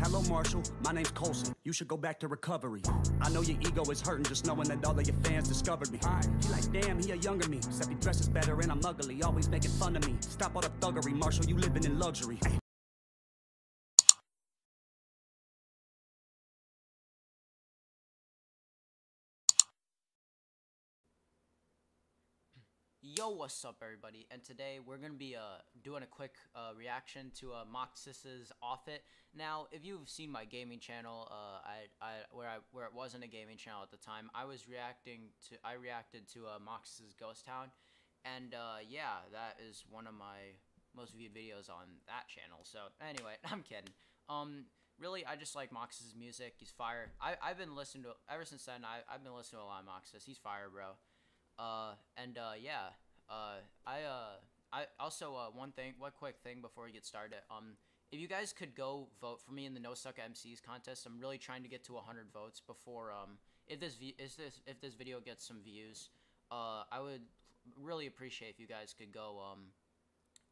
Hello, Marshall. My name's Colson. You should go back to recovery. I know your ego is hurting just knowing that all of your fans discovered me. He like, damn, he a younger me. Except he dresses better and I'm ugly. Always making fun of me. Stop all the thuggery, Marshall. You living in luxury. Yo, what's up, everybody? And today we're gonna be uh, doing a quick uh, reaction to uh, Moxas's OFFit. Now, if you've seen my gaming channel, uh, I, I where I where it wasn't a gaming channel at the time, I was reacting to I reacted to uh, Ghost Town, and uh, yeah, that is one of my most viewed videos on that channel. So anyway, I'm kidding. Um, really, I just like Moxas's music. He's fire. I I've been listening to ever since then. I I've been listening to a lot of Moxas. He's fire, bro. Uh, and uh, yeah, uh, I uh, I also uh, one thing, one quick thing before we get started. Um, if you guys could go vote for me in the No Sucka MCs contest, I'm really trying to get to 100 votes before um, if this is this if this video gets some views, uh, I would really appreciate if you guys could go um,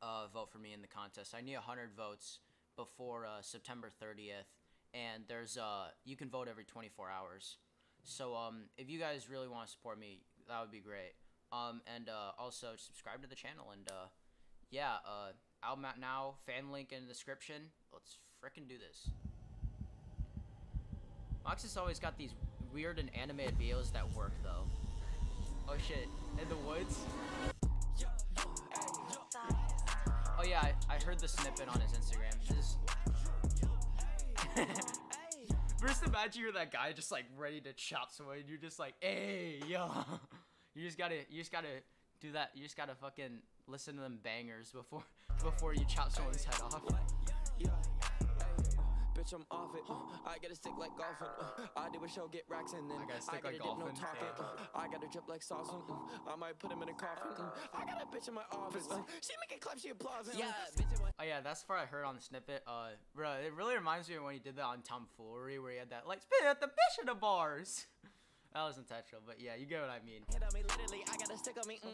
uh, vote for me in the contest. I need 100 votes before uh, September 30th, and there's uh, you can vote every 24 hours. So um, if you guys really want to support me, that would be great. Um, and uh, also subscribe to the channel. And uh, yeah, uh, album out now. Fan link in the description. Let's fricking do this. Moxas always got these weird and animated videos that work though. Oh shit, in the woods. Oh yeah, I, I heard the snippet on his Instagram. This First imagine you're that guy just like ready to chop someone you're just like, hey yo. You just gotta you just gotta do that. You just gotta fucking listen to them bangers before before you chop someone's head off. Bitch, I'm off it. I gotta stick like golfing. I do a show, get racks, and then I gotta stick I like gotta no talking. I gotta drip like sauce. I might put him in a coffin. I got a bitch in my office. She making clap, she applauding. Yeah, bitch in Oh yeah, that's what I heard on the snippet. Uh, bro, it really reminds me of when he did that on Tomfoolery, where he had that like spit at the bitch in the bars. that was intentional, but yeah, you get what I mean. hit on me, literally. I gotta stick on me. Mm,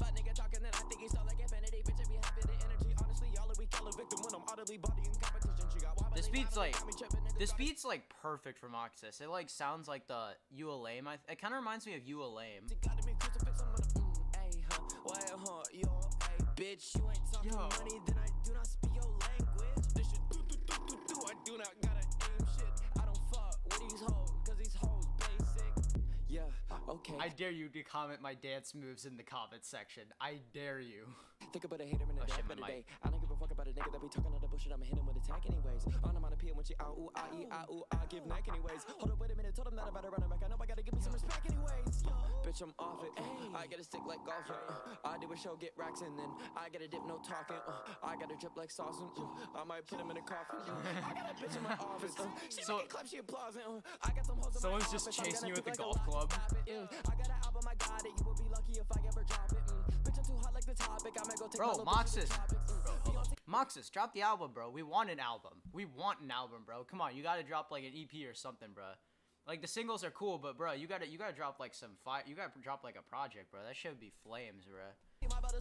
fat nigga talking, then I think he's all like infinity. Bitch, I be happy the energy. Honestly, y'all are weak, y'all a victim when I'm audibly bodying competition. She got wobbly, This beat's like got me tripping, niggas this beat's like perfect for Moxas. It like sounds like the You a Lame. I, it kind of reminds me of You a Lame. Got okay. I dare you to comment my dance moves in the comment section. I dare you. Think about a hater in the Oh, death shit, my day. I don't give a fuck about a nigga that be talking all the bullshit. I'ma hit him with attack anyways. Onomatopoeia when she ah ooh ah ee ah ooh ah give neck anyways. Hold up, wait a minute. Told him that about to run him back. I know I gotta give me some respect anyways. Bitch, I'm off it. Uh, I gotta stick like golfing. Uh, I do a show, get racks, and then I gotta dip, no talking. Uh, I gotta drip like sauce. And, uh, I might put him in a coffin. Uh, I got a bitch in my office. Uh, she So- clap, she applauding. I got some hoes in Someone's just. Chasing you at the a golf club. I got an album, I got it. You will be lucky if I ever drop it. Bitch, I'm too hot like the topic. I might go take Bro, my little bitch to the Moxas. tropics. Mm. Drop the album, bro. We want an album. We want an album, bro. Come on, you gotta drop like an EP or something, bro. Like the singles are cool, but bro, you gotta you gotta drop like some fire. You gotta drop like a project, bro. That should be flames, bro.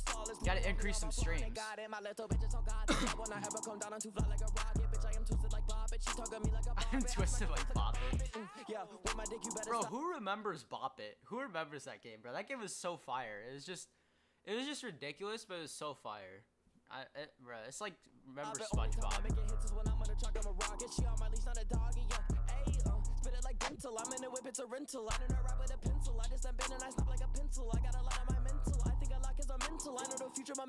Flawless. Gotta increase some streams. God and my little bitch is on God. I will not ever come down on two fly like a rocket. Bitch, I am twisted like Bob. Bitch, she talking me like a I'm twisted like Bop It. Yeah, with my dick, you Bro, who remembers Bop It? Who remembers that game, bro? That game was so fire. It was just, it was just ridiculous, but it was so fire. I, it, bro, it's like remember But only time I SpongeBob. make it hits when I'm on a truck, I'm a rocket. She on my leash, not a doggy. Yeah, ayy, uh, spit it like dental. I'm in it whip, it's a rental. I do not rap with a pencil. I just am bend and I snap like a pencil. I got a lot of my mental. I think a lot is a mental. I know the future, my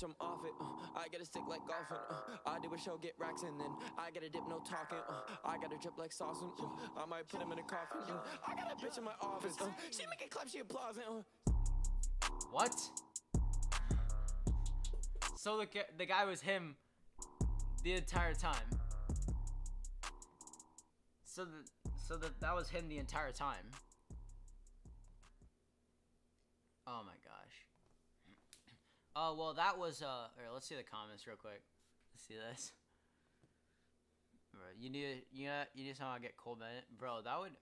bitch, I'm off it. Uh, I gotta stick like golfing. Uh, I do a show, get racks, and then I gotta dip, no talking. Uh, I gotta drip like sauce. And, uh, I might put him in a coffin. Uh, I got a bitch in my office. Uh, she making clap, she applauding. Uh, What? So the the guy was him the entire time. So the so that that was him the entire time. Oh my gosh. Oh well, that was uh. Here, let's see the comments real quick. Let's see this. Bro, you need you know you need somehow get Cole Bennett, bro. That would.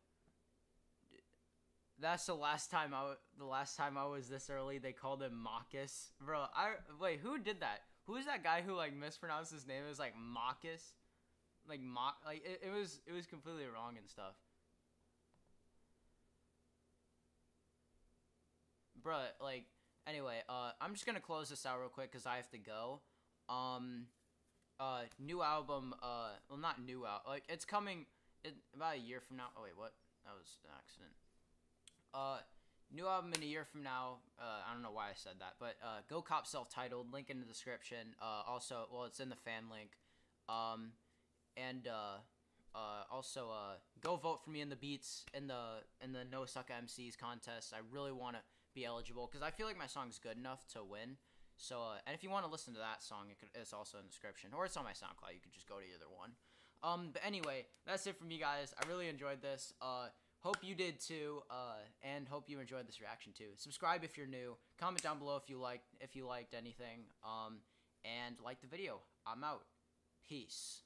That's the last time I the last time I was this early. They called him Marcus, bro. I wait. Who did that? Who is that guy who like mispronounced his name? It was like Marcus, like mock. Like it, it was it was completely wrong and stuff. Bruh, like anyway, uh, I'm just gonna close this out real quick because I have to go. Um, uh, new album. Uh, well, not new out. Like it's coming in about a year from now. Oh wait, what? That was an accident. Uh, new album in a year from now. Uh, I don't know why I said that, but uh, Go Cop self-titled. Link in the description. Uh, also, well, it's in the fan link. Um, and uh, uh, also uh, go vote for me in the beats in the in the No Sucka MCs contest. I really want to be eligible because I feel like my song's good enough to win. So, uh, and if you want to listen to that song, it could, it's also in the description, or it's on my SoundCloud. You could just go to either one. Um, but anyway, that's it from me, guys. I really enjoyed this. Uh, hope you did too. Uh, and hope you enjoyed this reaction too. Subscribe if you're new. Comment down below if you liked if you liked anything. Um, and like the video. I'm out. Peace.